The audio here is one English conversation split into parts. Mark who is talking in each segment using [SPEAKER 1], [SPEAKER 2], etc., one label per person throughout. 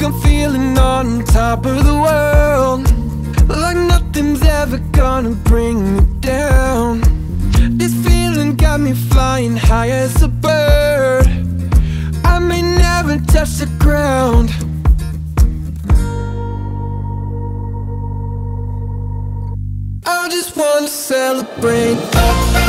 [SPEAKER 1] like I'm feeling on top of the world. Like nothing's ever gonna bring me down. This feeling got me flying high as a bird. I may never touch the ground. I just wanna celebrate.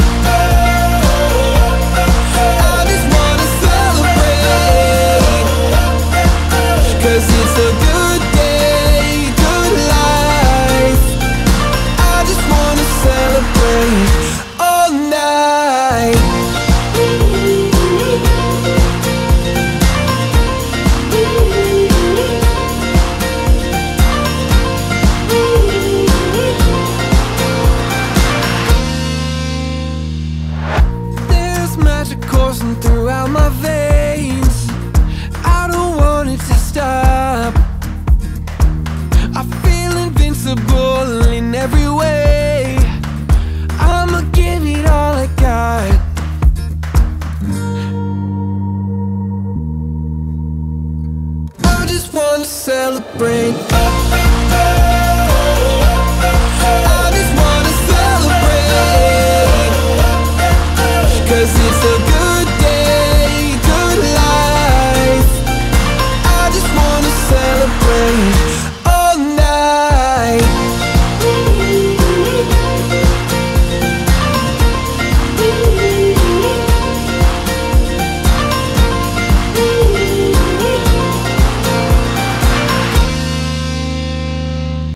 [SPEAKER 1] My veins. I don't want it to stop. I feel invincible in every way. I'ma give it all I got. I just wanna celebrate.